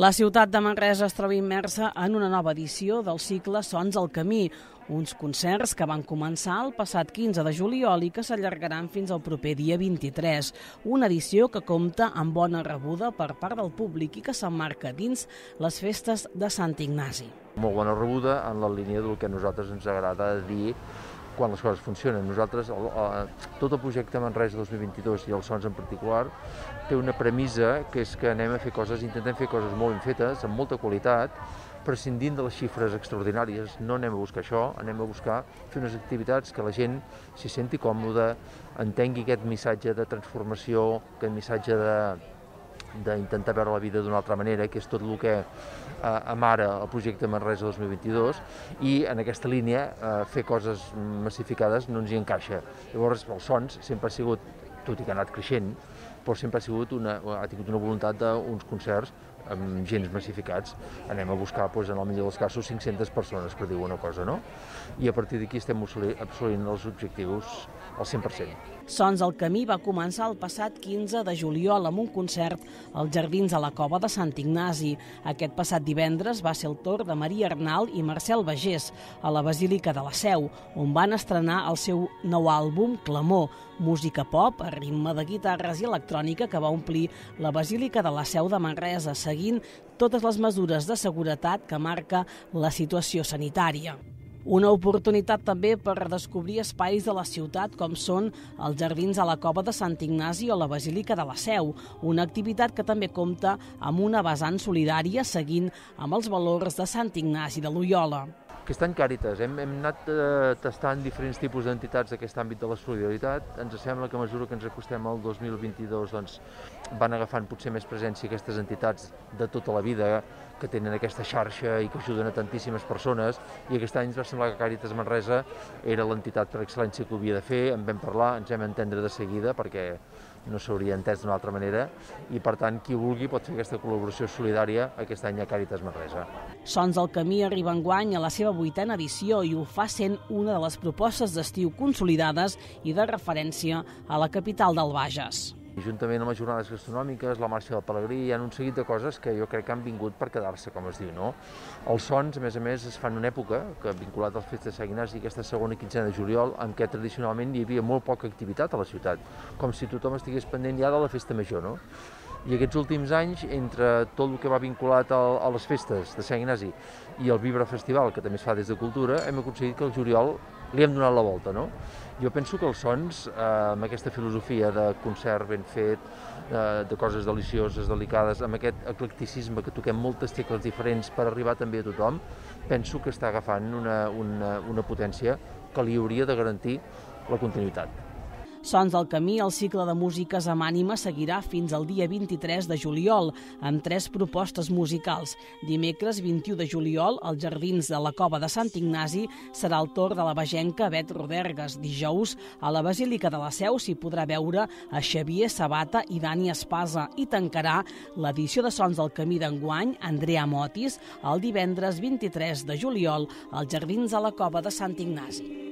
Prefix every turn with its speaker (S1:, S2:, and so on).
S1: La ciutat de Manresa es troba immersa en una nova edició del cicle Sons al Camí, uns concerts que van començar el passat 15 de juliol i que s'allargaran fins al proper dia 23. Una edició que compta amb bona rebuda per part del públic i que s'emmarca dins les festes de Sant Ignasi.
S2: Molt bona rebuda en la línia del que a nosaltres ens agrada dir quan les coses funcionen. Nosaltres, el, el, tot el projecte Manresa 2022 i els sons en particular, té una premissa que és que anem a fer coses, intentem fer coses molt ben fetes, amb molta qualitat, prescindint de les xifres extraordinàries, no anem a buscar això, anem a buscar fer unes activitats que la gent s'hi senti còmode, entengui aquest missatge de transformació, aquest missatge de, d'intentar veure la vida d'una altra manera, que és tot el que eh, amara el projecte Manresa 2022, i en aquesta línia eh, fer coses massificades no ens hi encaixa. Llavors, els sons sempre ha sigut, tot i que ha anat creixent, però sempre ha, sigut una, ha tingut una voluntat d'uns concerts amb gens massificats. Anem a buscar, doncs, en el millor dels casos, 500 persones, per dir una cosa, no? I a partir d'aquí estem assolint els objectius al 100%.
S1: Sons al Camí va començar el passat 15 de juliol amb un concert als Jardins de la Cova de Sant Ignasi. Aquest passat divendres va ser el torn de Maria Arnal i Marcel Bagés a la Basílica de la Seu, on van estrenar el seu nou àlbum Clamor, música pop a ritme de guitarres i electrònica que va omplir la Basílica de la Seu de Manresa, seguint totes les mesures de seguretat que marca la situació sanitària. Una oportunitat també per redescobrir espais de la ciutat com són els jardins a la Cova de Sant Ignasi o la Basílica de la Seu, una activitat que també compta amb una vessant solidària seguint amb els valors de Sant Ignasi de Loyola.
S2: Aquest any Càritas, hem, hem anat eh, tastant diferents tipus d'entitats d'aquest àmbit de la solidaritat. Ens sembla que a mesura que ens acostem al 2022 doncs, van agafant potser més presència aquestes entitats de tota la vida que tenen aquesta xarxa i que ajuden a tantíssimes persones. I aquest any ens va semblar que Càritas Manresa era l'entitat per excel·lència que ho havia de fer, en vam parlar, ens hem entendre de seguida perquè no s'hauria entès d'una altra manera i per tant qui vulgui pot fer aquesta col·laboració solidària aquest any a Càritas Manresa.
S1: Sons del Camí arriba guany a la seva vuitena edició i ho fa sent una de les propostes d'estiu consolidades i de referència a la capital del Bages.
S2: Juntament amb les jornades gastronòmiques, la marxa del Pelegrí, hi ha un seguit de coses que jo crec que han vingut per quedar-se, com es diu, no? Els sons, a més a més, es fan en una època, que vinculat als festes de Sant Ignasi, aquesta segona quinzena de juliol, en què tradicionalment hi havia molt poca activitat a la ciutat, com si tothom estigués pendent ja de la festa major, no? I aquests últims anys, entre tot el que va vinculat a, les festes de Sant Ignasi i el Vibra Festival, que també es fa des de Cultura, hem aconseguit que el juliol li hem donat la volta, no? Jo penso que els sons, eh, amb aquesta filosofia de concert ben fet, eh, de coses delicioses, delicades, amb aquest eclecticisme que toquem moltes tecles diferents per arribar també a tothom, penso que està agafant una, una, una potència que li hauria de garantir la continuïtat.
S1: Sons del Camí, el cicle de músiques amb ànima seguirà fins al dia 23 de juliol, amb tres propostes musicals. Dimecres 21 de juliol, als Jardins de la Cova de Sant Ignasi, serà el torn de la vegenca Bet Rodergues. Dijous, a la Basílica de la Seu s'hi podrà veure a Xavier Sabata i Dani Espasa i tancarà l'edició de Sons del Camí d'enguany Andrea Motis el divendres 23 de juliol als Jardins de la Cova de Sant Ignasi.